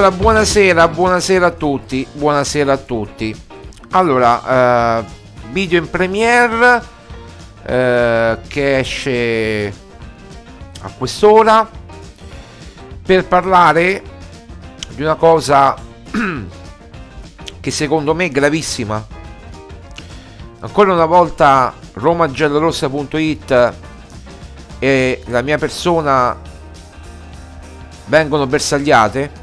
Allora buonasera, buonasera a tutti, buonasera a tutti. Allora, eh, video in premiere eh, che esce a quest'ora per parlare di una cosa che secondo me è gravissima. Ancora una volta romagiallorossa.it e la mia persona vengono bersagliate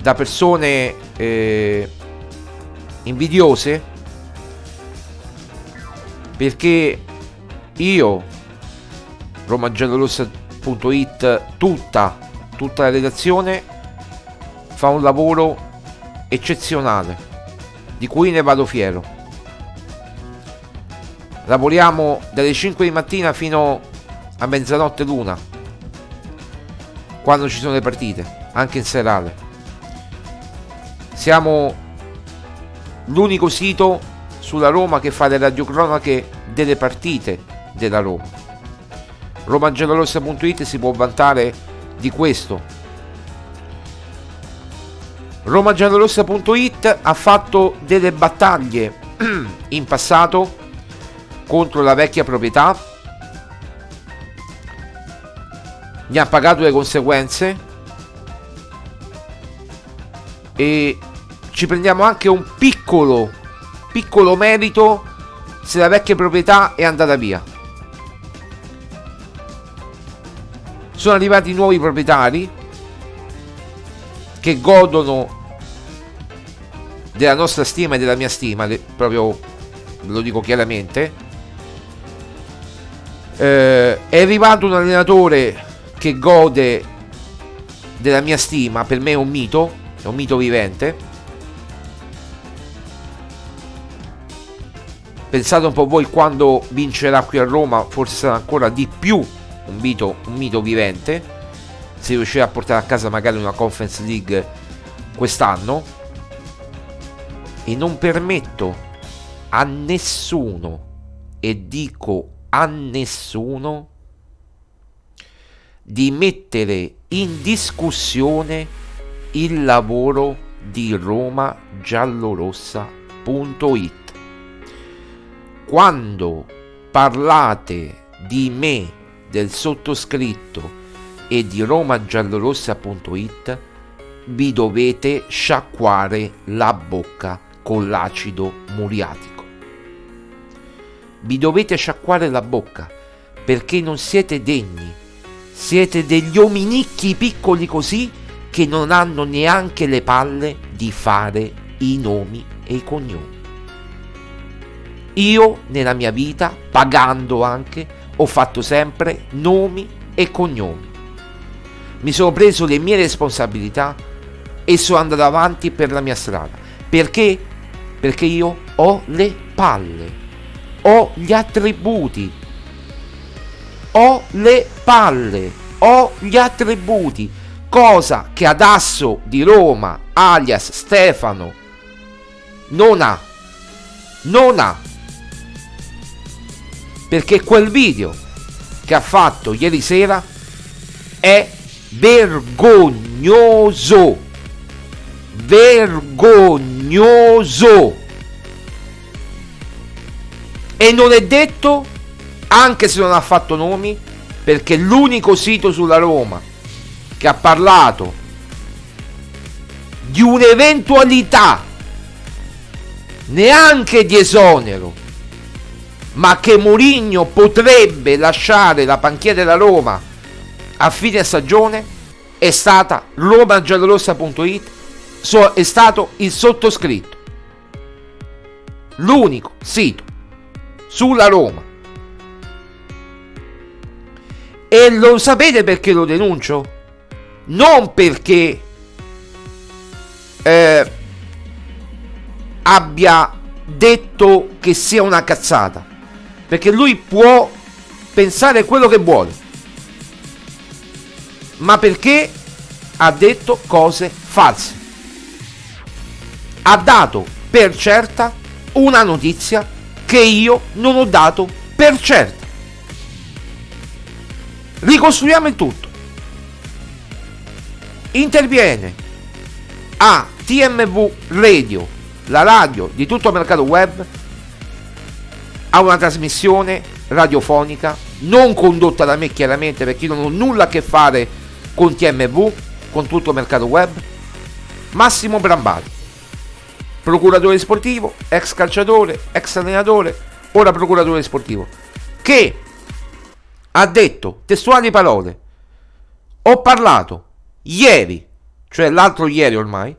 da persone eh, invidiose perché io romagiallorossa.it tutta tutta la redazione fa un lavoro eccezionale di cui ne vado fiero. Lavoriamo dalle 5 di mattina fino a mezzanotte l'una quando ci sono le partite anche in serale siamo l'unico sito sulla Roma che fa le radiocronache delle partite della Roma. romagiallorossa.it si può vantare di questo. romagiallorossa.it ha fatto delle battaglie in passato contro la vecchia proprietà, ne ha pagato le conseguenze e ci prendiamo anche un piccolo, piccolo merito se la vecchia proprietà è andata via. Sono arrivati nuovi proprietari che godono della nostra stima e della mia stima, proprio lo dico chiaramente. Eh, è arrivato un allenatore che gode della mia stima, per me è un mito, è un mito vivente Pensate un po' voi quando vincerà qui a Roma, forse sarà ancora di più un mito, un mito vivente. Se riuscirà a portare a casa magari una Conference League quest'anno. E non permetto a nessuno, e dico a nessuno, di mettere in discussione il lavoro di Roma giallorossa.it quando parlate di me, del sottoscritto e di romagiallorossa.it vi dovete sciacquare la bocca con l'acido muriatico. Vi dovete sciacquare la bocca perché non siete degni. Siete degli ominicchi piccoli così che non hanno neanche le palle di fare i nomi e i cognomi. Io nella mia vita, pagando anche, ho fatto sempre nomi e cognomi. Mi sono preso le mie responsabilità e sono andato avanti per la mia strada. Perché? Perché io ho le palle, ho gli attributi, ho le palle, ho gli attributi, cosa che Adasso di Roma, alias Stefano, non ha. Non ha perché quel video che ha fatto ieri sera è vergognoso. Vergognoso. E non è detto anche se non ha fatto nomi perché l'unico sito sulla Roma che ha parlato di un'eventualità neanche di esonero ma che Mourinho potrebbe lasciare la panchina della Roma a fine stagione è stata romagiallorossa.it so- è stato il sottoscritto. L'unico sito sulla Roma. E lo sapete perché lo denuncio? Non perché eh, abbia detto che sia una cazzata, perché lui può pensare quello che vuole, ma perché ha detto cose false. Ha dato per certa una notizia che io non ho dato per certa. Ricostruiamo il tutto. Interviene a TMV Radio, la radio di tutto il mercato web, a una trasmissione radiofonica non condotta da me chiaramente perché io non ho nulla a che fare con TMV, con tutto il mercato web. Massimo Brambati, procuratore sportivo, ex calciatore, ex allenatore, ora procuratore sportivo, che ha detto testuali parole. Ho parlato ieri, cioè l'altro ieri ormai,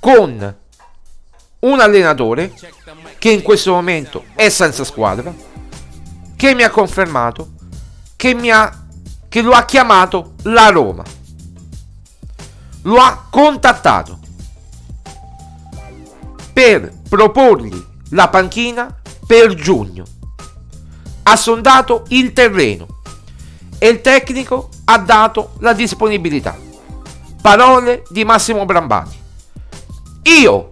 con un allenatore che in questo momento è senza squadra, che mi ha confermato, che, mi ha, che lo ha chiamato la Roma. Lo ha contattato per proporgli la panchina per giugno. Ha sondato il terreno e il tecnico ha dato la disponibilità. Parole di Massimo Brambati. Io,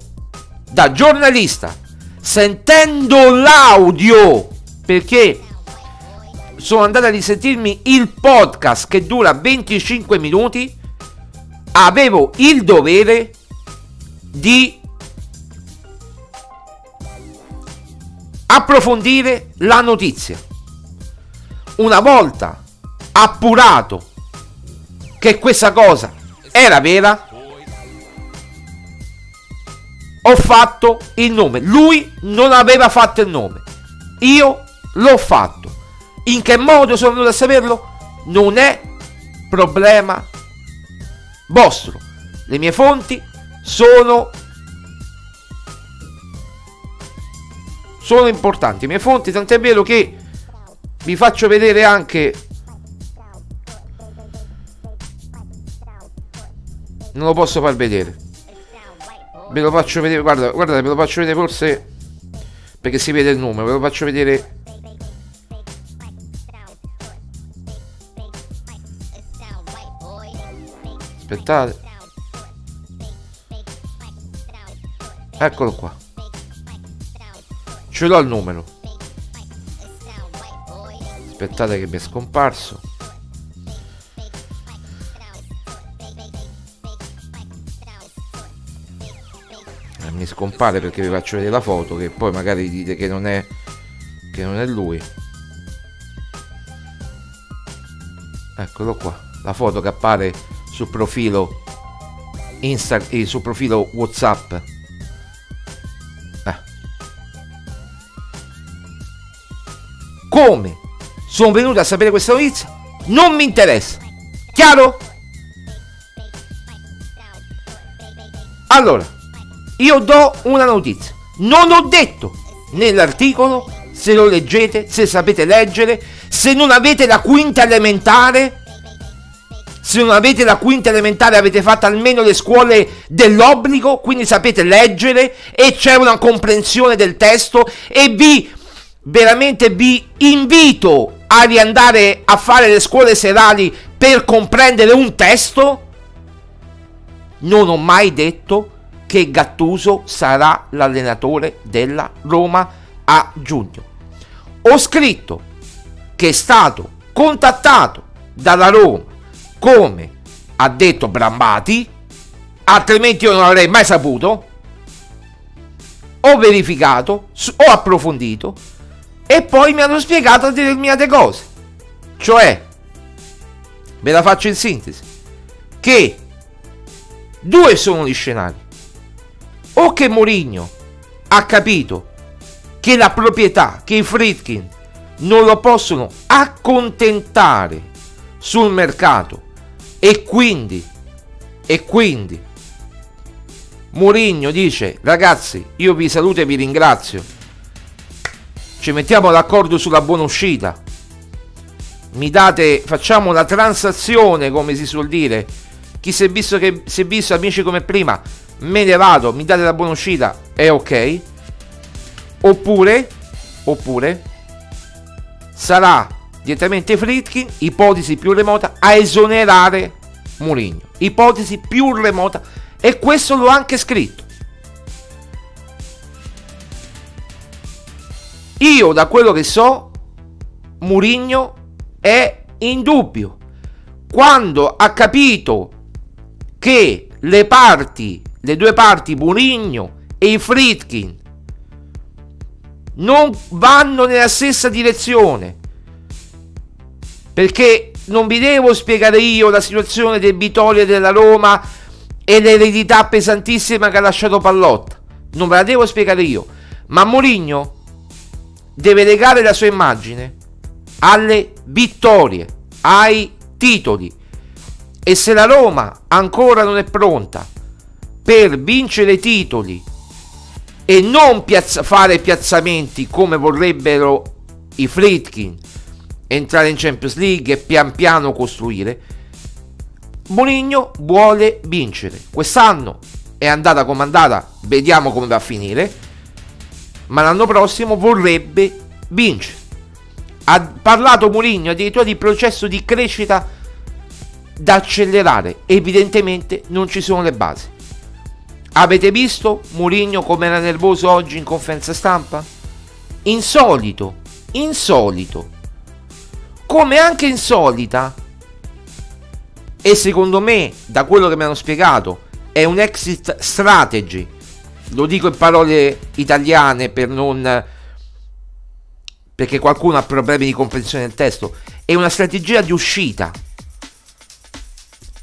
da giornalista, sentendo l'audio, perché sono andato a risentirmi il podcast che dura 25 minuti, avevo il dovere di approfondire la notizia. Una volta appurato che questa cosa era vera, ho fatto il nome. Lui non aveva fatto il nome. Io l'ho fatto. In che modo sono venuto a saperlo? Non è problema vostro. Le mie fonti sono sono importanti. Le mie fonti, tant'è vero che vi faccio vedere anche non lo posso far vedere ve lo faccio vedere guarda guardate ve lo faccio vedere forse perché si vede il numero ve lo faccio vedere. Aspettate. Eccolo qua. Ce l'ho il numero. Aspettate che mi è scomparso scompare perché vi faccio vedere la foto che poi magari dite che non è che non è lui. Eccolo qua la foto che appare sul profilo Insta eh, sul profilo Whatsapp. Eh. come? Sono venuto a sapere questa notizia? Non mi interessa. Chiaro? allora io do una notizia. Non ho detto nell'articolo, se lo leggete, se sapete leggere, se non avete la quinta elementare, se non avete la quinta elementare avete fatto almeno le scuole dell'obbligo, quindi sapete leggere e c'è una comprensione del testo e vi veramente vi invito a riandare a fare le scuole serali per comprendere un testo. Non ho mai detto che Gattuso sarà l'allenatore della Roma a giugno. Ho scritto che è stato contattato dalla Roma come ha detto Brambati, altrimenti io non avrei mai saputo. Ho verificato, ho approfondito e poi mi hanno spiegato determinate cose. Cioè, ve la faccio in sintesi, che due sono gli scenari o che Mourinho ha capito che la proprietà, che i Fritkin non lo possono accontentare sul mercato e quindi, e quindi Murigno dice ragazzi io vi saluto e vi ringrazio. Ci mettiamo d'accordo sulla buona uscita. Mi date, facciamo la transazione come si suol dire. Chi si è visto che si è visto amici come prima, me ne vado, mi date la buona uscita, è ok. Oppure, oppure sarà direttamente Fritkin, ipotesi più remota, a esonerare Mourinho. Ipotesi più remota e questo l'ho anche scritto. Io da quello che so, Mourinho è in dubbio. Quando ha capito che le parti, le due parti, Mourinho e Fritkin, non vanno nella stessa direzione. Perché non vi devo spiegare io la situazione del Vitoria della Roma e l'eredità pesantissima che ha lasciato Pallotta. Non ve la devo spiegare io. Ma Mourinho deve legare la sua immagine alle vittorie, ai titoli. E se la Roma ancora non è pronta per vincere titoli e non piazza- fare piazzamenti come vorrebbero i Fritkin, entrare in Champions League e pian piano costruire, Mourinho vuole vincere. Quest'anno è andata come andata, vediamo come va a finire, ma l'anno prossimo vorrebbe vincere. Ha parlato Mourinho addirittura di processo di crescita da accelerare, evidentemente non ci sono le basi. Avete visto Mourinho come era nervoso oggi in conferenza stampa? Insolito, insolito. Come anche insolita e secondo me, da quello che mi hanno spiegato, è un exit strategy. Lo dico in parole italiane per non perché qualcuno ha problemi di comprensione del testo, è una strategia di uscita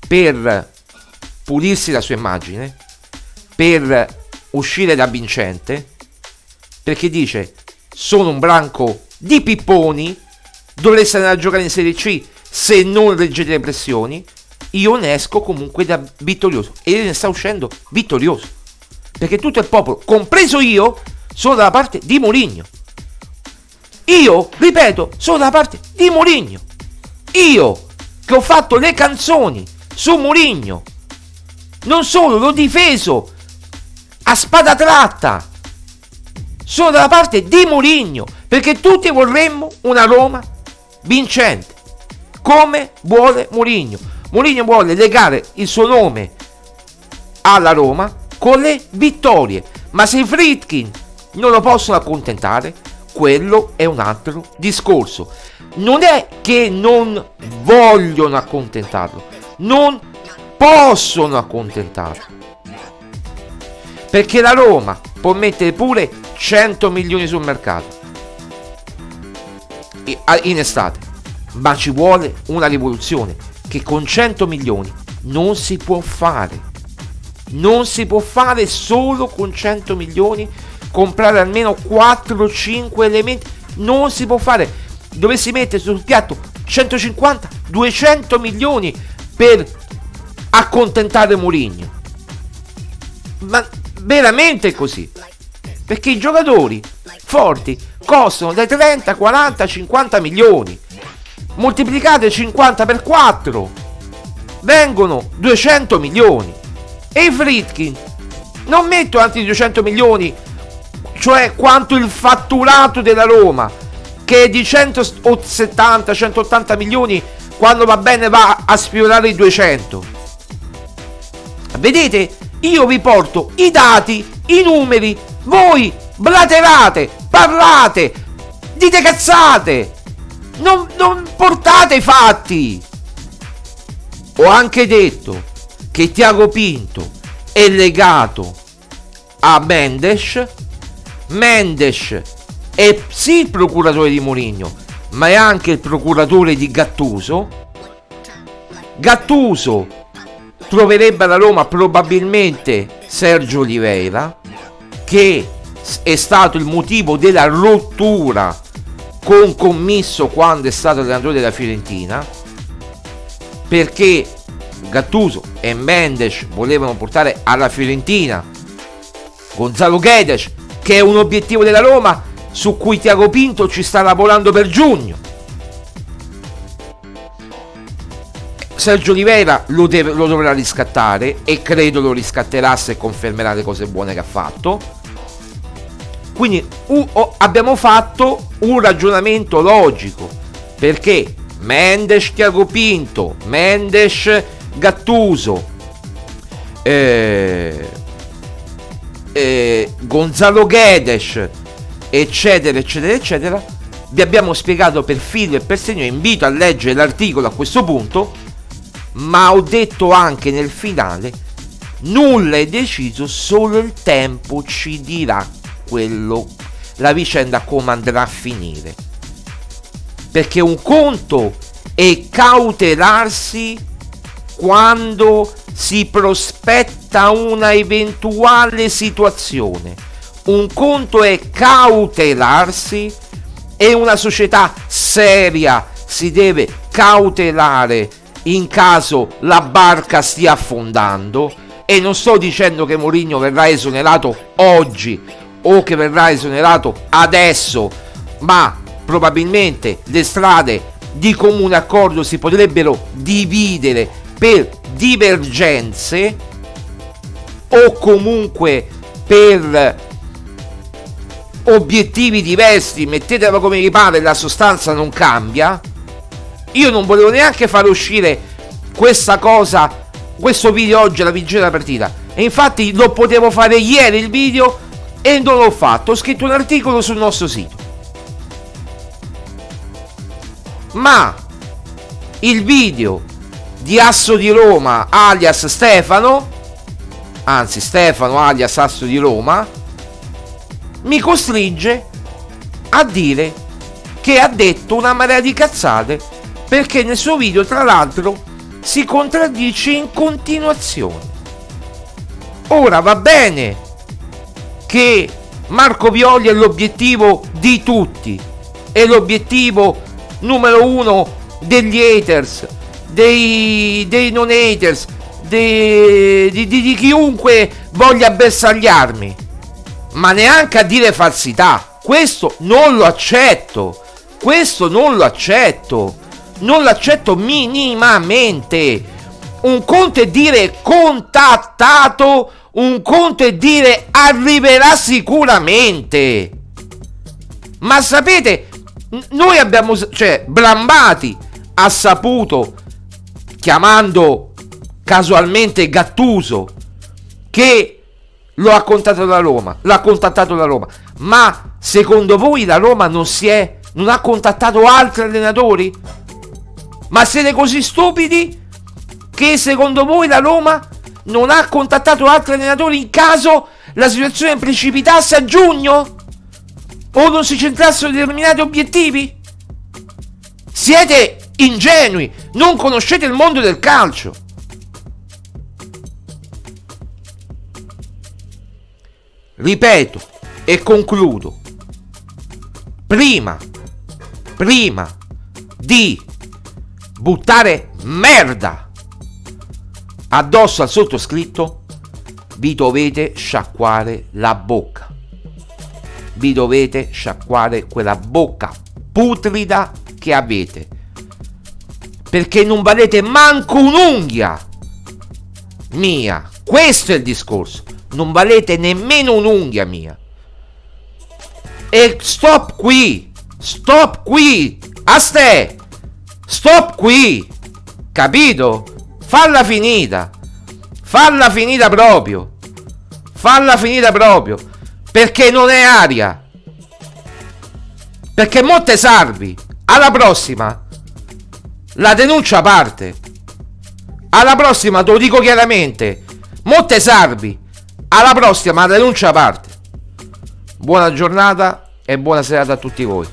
per pulirsi la sua immagine, per uscire da vincente, perché dice sono un branco di pipponi, dovreste andare a giocare in Serie C se non reggete le pressioni, io ne esco comunque da vittorioso e ne sta uscendo vittorioso. Perché tutto il popolo, compreso io, sono dalla parte di Mourinho. Io, ripeto, sono dalla parte di Mourinho. Io, che ho fatto le canzoni su Mourinho. Non solo, l'ho difeso a spada tratta. Sono dalla parte di Mourinho, perché tutti vorremmo una Roma vincente, come vuole Mourinho. Mourinho vuole legare il suo nome alla Roma con le vittorie. Ma se i Fritkin non lo possono accontentare, quello è un altro discorso. Non è che non vogliono accontentarlo, non possono accontentarlo. Perché la Roma può mettere pure 100 milioni sul mercato in estate, ma ci vuole una rivoluzione che con 100 milioni non si può fare. Non si può fare solo con 100 milioni comprare almeno 4-5 elementi. Non si può fare. Dovessi mettere sul piatto 150, 200 milioni per accontentare Mourinho. Ma veramente così. Perché i giocatori forti costano dai 30, 40, 50 milioni. Moltiplicate 50 per 4 vengono 200 milioni. E i Fritkin non metto altri 200 milioni cioè quanto il fatturato della Roma che è di 170-180 milioni quando va bene va a sfiorare i 200 vedete io vi porto i dati i numeri voi blaterate parlate dite cazzate non, non portate i fatti! Ho anche detto che Tiago Pinto è legato a Mendes. Mendes è sì il procuratore di Mourinho, ma è anche il procuratore di Gattuso. Gattuso troverebbe alla Roma probabilmente Sergio Oliveira, che è stato il motivo della rottura con commisso quando è stato allenatore della Fiorentina perché Gattuso e Mendes volevano portare alla Fiorentina Gonzalo Guedes, che è un obiettivo della Roma su cui Tiago Pinto ci sta lavorando per giugno. Sergio Oliveira lo, deve, lo, dovrà riscattare e credo lo riscatterà se confermerà le cose buone che ha fatto. Quindi uh, oh, abbiamo fatto un ragionamento logico perché Mendes Tiago Pinto, Mendes Gattuso, eh, eh, Gonzalo Guedes, eccetera, eccetera, eccetera. Vi abbiamo spiegato per filo e per segno. Invito a leggere l'articolo a questo punto. Ma ho detto anche nel finale: nulla è deciso, solo il tempo ci dirà quello, la vicenda come andrà a finire. Perché un conto è cautelarsi quando si prospetta una eventuale situazione. Un conto è cautelarsi e una società seria si deve cautelare in caso la barca stia affondando e non sto dicendo che Mourinho verrà esonerato oggi o che verrà esonerato adesso, ma probabilmente le strade di comune accordo si potrebbero dividere per divergenze o comunque per obiettivi diversi, mettetela come vi pare, la sostanza non cambia. Io non volevo neanche far uscire questa cosa, questo video oggi alla vigilia della partita. E infatti lo potevo fare ieri il video e non l'ho fatto. Ho scritto un articolo sul nostro sito. Ma il video di Asso di Roma alias Stefano, anzi Stefano alias Asso di Roma, mi costringe a dire che ha detto una marea di cazzate perché nel suo video tra l'altro si contraddice in continuazione. Ora va bene che Marco Violi è l'obiettivo di tutti, è l'obiettivo numero uno degli haters, dei, dei non haters, di, di, di chiunque voglia bersagliarmi. Ma neanche a dire falsità. Questo non lo accetto. Questo non lo accetto. Non lo accetto minimamente. Un conto è dire contattato, un conto è dire arriverà sicuramente. Ma sapete, noi abbiamo, cioè, Blambati ha saputo chiamando casualmente Gattuso che lo ha contattato la Roma, l'ha contattato la Roma, ma secondo voi la Roma non si è non ha contattato altri allenatori? Ma siete così stupidi che secondo voi la Roma non ha contattato altri allenatori in caso la situazione precipitasse a giugno? O non si centrassero determinati obiettivi? Siete ingenui, non conoscete il mondo del calcio. Ripeto e concludo. Prima, prima di buttare merda addosso al sottoscritto, vi dovete sciacquare la bocca. Vi dovete sciacquare quella bocca putrida che avete perché non valete manco un'unghia mia. Questo è il discorso. Non valete nemmeno un'unghia mia. E stop qui. Stop qui. A ste. Stop qui. Capito? Falla finita. Falla finita proprio. Falla finita proprio. Perché non è aria. Perché molte salvi. Alla prossima. La denuncia parte. Alla prossima, te lo dico chiaramente. Motte Sarbi. Alla prossima, la denuncia parte. Buona giornata e buona serata a tutti voi.